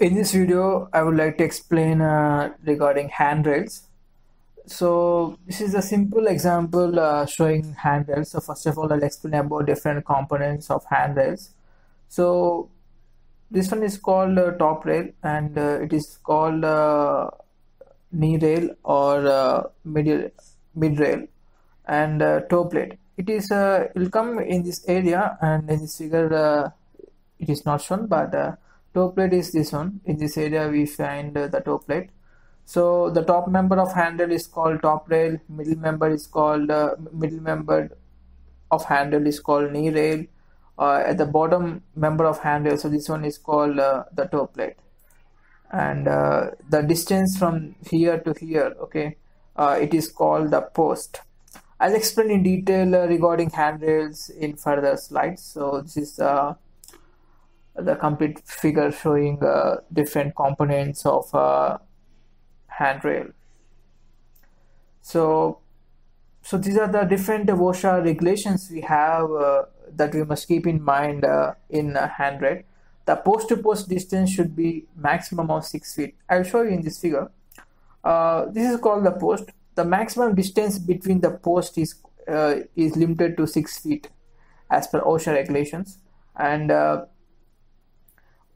In this video, I would like to explain uh, regarding handrails. So this is a simple example uh, showing handrails. So first of all, I'll explain about different components of handrails. So this one is called uh, top rail and uh, it is called uh, knee rail or uh, mid, mid rail and toe plate. It is will come in this area and in this figure it is not shown but toe plate is this one in this area we find the toe plate so the top member of handle is called top rail, middle member is called uh, middle member of handle is called knee rail. Uh, at the bottom member of handle, so this one is called uh, the toe plate. And uh, the distance from here to here, okay, uh, it is called the post. I'll explain in detail uh, regarding handrails in further slides. So this is the complete figure showing different components of a handrail. So, so these are the different OSHA regulations we have uh, that we must keep in mind uh, in a handrail. The post to post distance should be maximum of 6 feet. I'll show you in this figure. Uh, this is called the post. The maximum distance between the post is uh, is limited to 6 feet as per OSHA regulations and uh,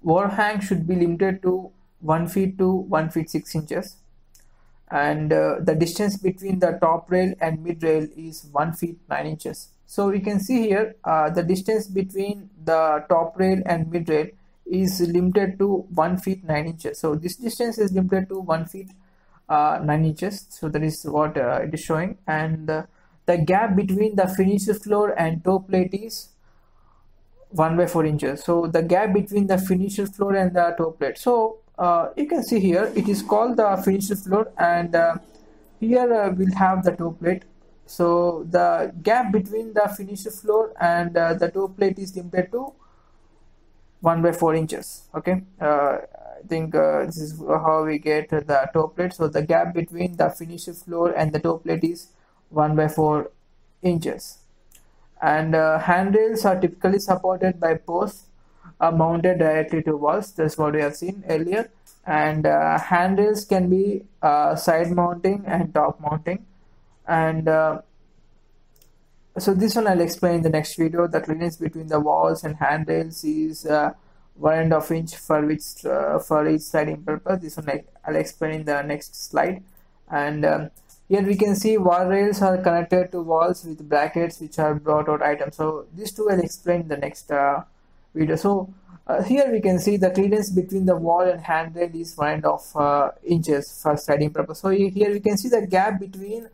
wall hang should be limited to 1 feet to 1 feet 6 inches. And uh, the distance between the top rail and mid rail is 1 feet 9 inches. So we can see here uh, the distance between the top rail and mid rail is limited to 1 feet 9 inches. So this distance is limited to 1 feet uh, 9 inches. So that is what uh, it is showing. And uh, the gap between the finished floor and toe plate is 1 by 4 inches. So the gap between the finished floor and the toe plate. So uh, you can see here it is called the finished floor and uh, here uh, we'll have the toe plate. So the gap between the finished floor and uh, the toe plate is limited to 1 by 4 inches. Okay? Uh, I think uh, this is how we get the toe plate. So the gap between the finished floor and the toe plate is 1 by 4 inches and handrails are typically supported by posts are mounted directly to walls that's what we have seen earlier. And uh, handrails can be uh, side mounting and top mounting. And uh, so this one I'll explain in the next video. The clearance between the walls and handrails is uh, one and a half inch for which uh, for each sliding purpose this one I'll explain in the next slide. And um, here we can see wall rails are connected to walls with brackets which are brought out items. So these two I'll explain in the next uh, video. So uh, here we can see the clearance between the wall and handrail is one of uh, inches for sliding purpose. So here we can see the gap between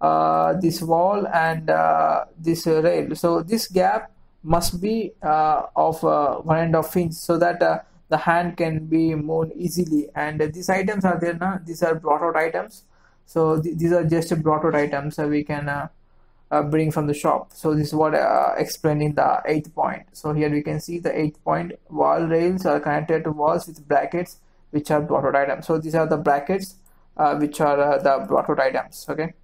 uh, this wall and uh, this rail. So this gap must be uh, of uh, one and of inch so that the hand can be moved easily. And these items are there now these are brought out items so th these are just brought out items so we can uh, bring from the shop. So this is what uh, explained in the eighth point. So here we can see the eighth point. Wall rails are connected to walls with brackets which are brought out items. So these are the brackets uh, which are uh, the brought out items okay